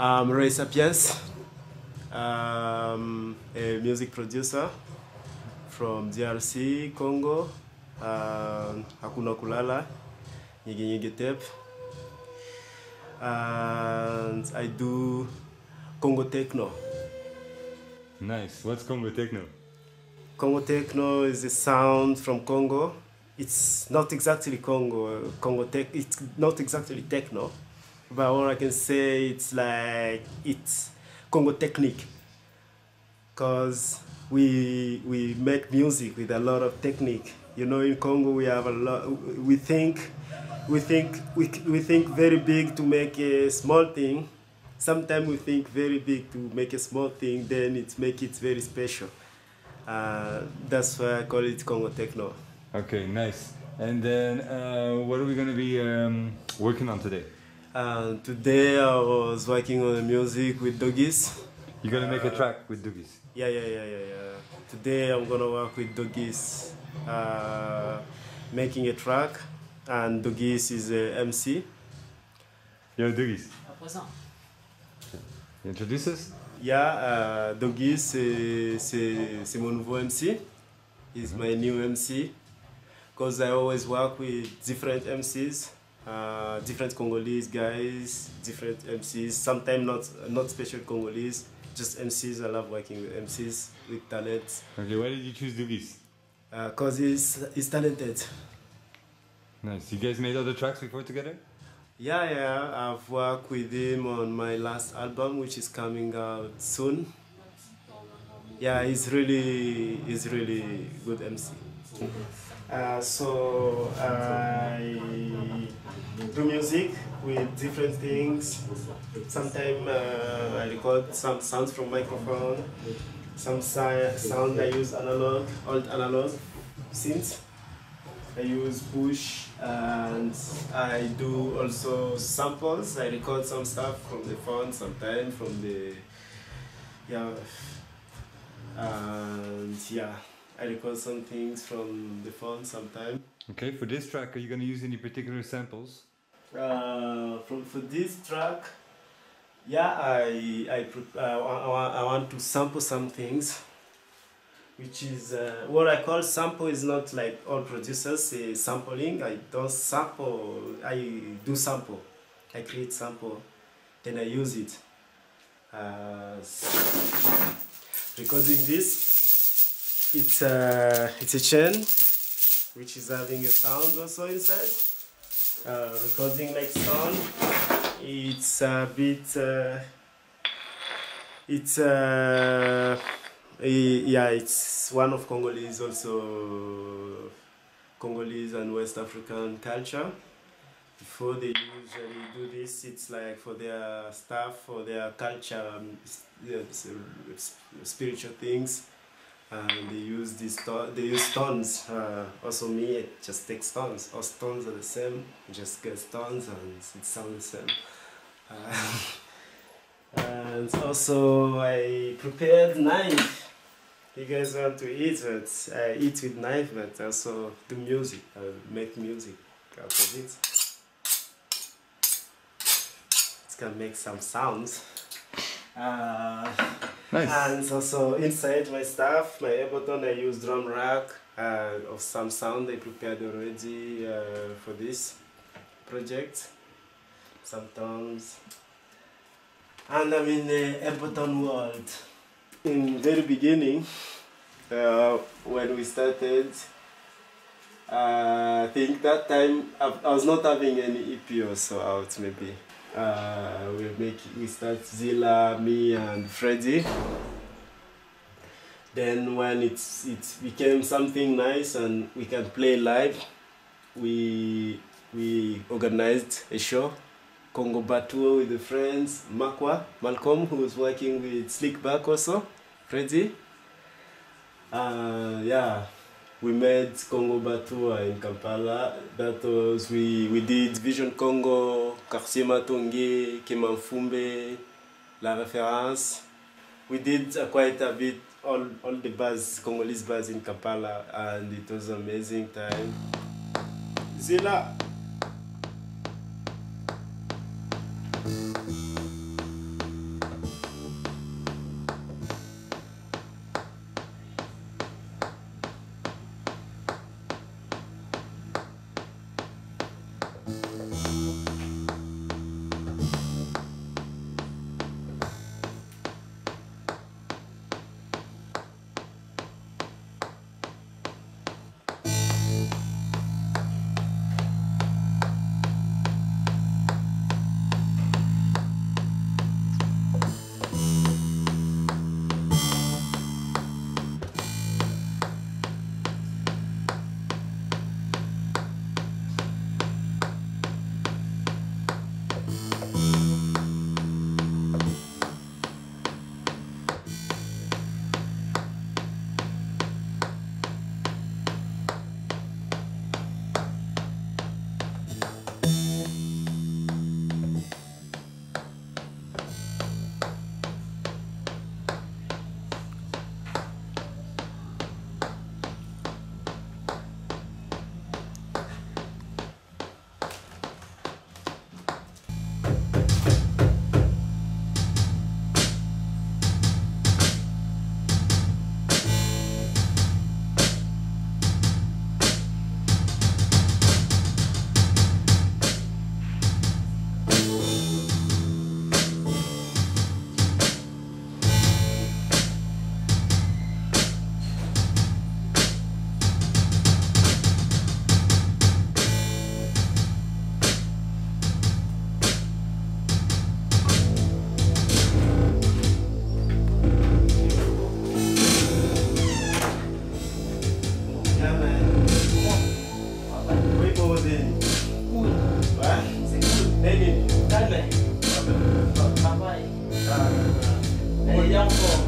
I'm Rey Sapienz, um, a music producer from DRC, Congo, uh, Hakuna Kulala, Nyege Nyege Tape. And I do Congo Techno. Nice. What's Congo Techno? Congo Techno is a sound from Congo. It's not exactly Congo, Congo tech. It's not exactly techno, but all I can say it's like it's Congo technique. Cause we we make music with a lot of technique. You know, in Congo we have a lot. We think we think we, we think very big to make a small thing. Sometimes we think very big to make a small thing. Then it make it very special. Uh, that's why I call it Congo techno. Okay, nice. And then, uh, what are we going to be um, working on today? Uh, today I was working on the music with Dogis. You're going to make a track with Dogis. Yeah, yeah, yeah, yeah, yeah. Today I'm gonna work with Dogis, uh, making a track, and Dogis is a MC. Yo, Dogis. À présent. Introduce us? Yeah, uh, Dogis c'est c'est c'est mon nouveau MC. He's my new MC. Cause I always work with different MCs, uh, different Congolese guys, different MCs. Sometimes not not special Congolese, just MCs. I love working with MCs with talent. Okay, why did you choose Dogis? Uh, Cause he's he's talented. Nice. You guys made other tracks before together? Yeah, yeah. I've worked with him on my last album, which is coming out soon. Yeah, he's really he's really good MC. Uh, so I do music with different things. Sometimes uh, I record some sounds from microphone. Some si- sound I use analog, old analog synths. I use push and I do also samples. I record some stuff from the phone sometimes from the yeah and yeah I record some things from the phone sometimes. Okay, for this track, are you going to use any particular samples? Uh, for, for this track, yeah, I I, pre- I, I, want to sample some things, which is uh, what I call sample is not like all producers say sampling. I don't sample. I do sample. I create sample, then I use it. Uh, recording this, it's a it's a chain, which is having a sound also inside uh, recording like sound. It's a bit. Uh, it's uh, yeah. It's one of Congolese also. Congolese and West African culture. Before they usually do this, it's like for their stuff, for their culture, um, spiritual things they use these they use stones. Uh, also me, I just take stones. All stones are the same. You just get stones and it sounds the same. Uh, and also I prepared knife. You guys want to eat, but I eat with knife, but also do music. I make music out of it. It's gonna make some sounds. Uh, Nice. and also inside my stuff, my Ableton, I use drum rack uh, of some sound I prepared already uh, for this project. Some. And I'm in the Ableton world. In very beginning, uh, when we started, uh, I think that time I, I was not having any EP also out maybe. Uh, we make we start Zilla, me and Freddy. Then when it's it became something nice and we can play live, we we organized a show, Congo Batua with the friends, Makwa, Malcolm who was working with Slikback also, Freddy. Uh, yeah, we met Congo Batua in Kampala. That was we we did Vision Congo, Quartier Matonge, Kemamfumbe, La Reference. We did uh, quite a bit all all the bars, Congolese bars in Kampala, and it was amazing time. Zila. lẹ́yìn tẹ́lẹ̀ bàbá yìí ẹ̀yà ń bọ̀.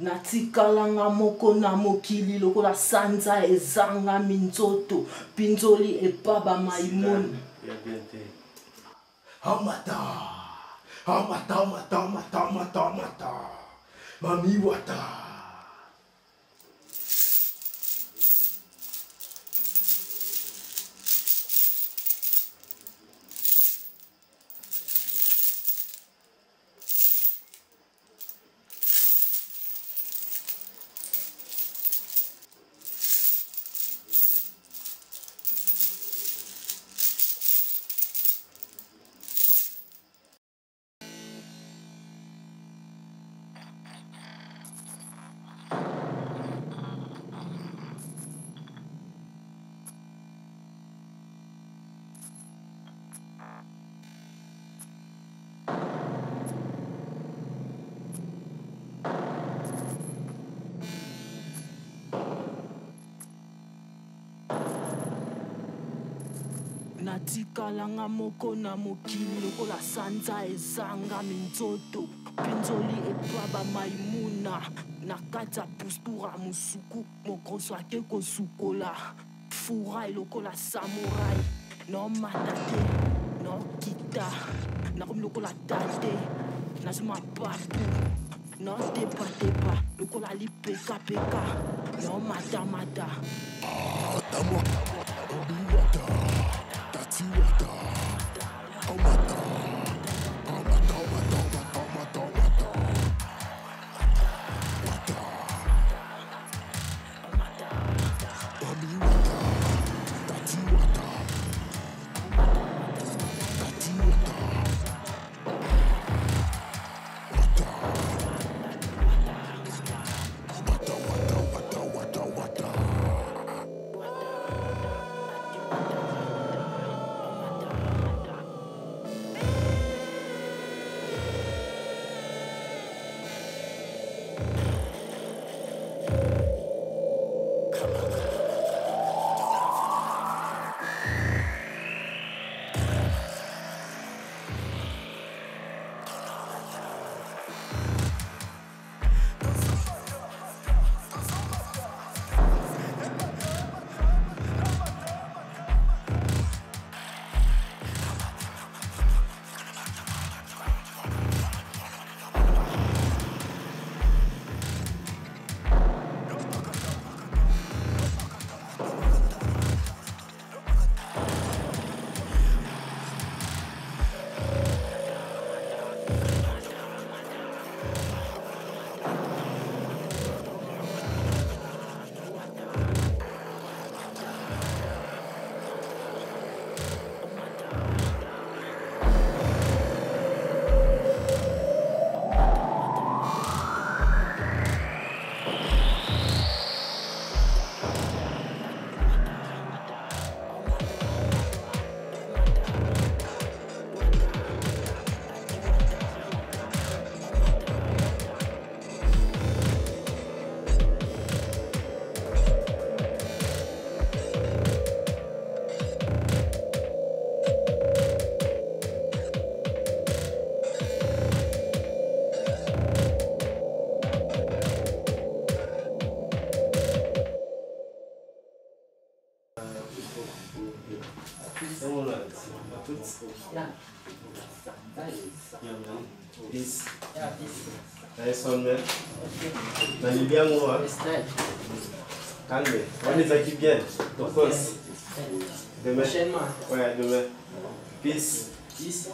natikalanga moko na mokili lokola sanza ezanga minzoto mpinzoli epaba maimoni Ya bien te. Amata, amata, amata, amata, amata, amata. Mami wata. Natikalanga moko na mokili lokola sanza ezanga minzoto. Mpinzoli epaba maimuna na kati ya pustura mosuku. Mokoso ake kosukola fura elokola samurai. Nomata te nokita. Nakomi lokola tate nazoma papu. Notepatepa lokola lipekapeka nomatamata. Someone Peace. Yeah, this. Nice one, man. Nalibia ngoa. Ah. It's nice. Calme. Wanaweza kibian. Of course. Demain. Prochainement. Ouais, demain. Peace. Ici.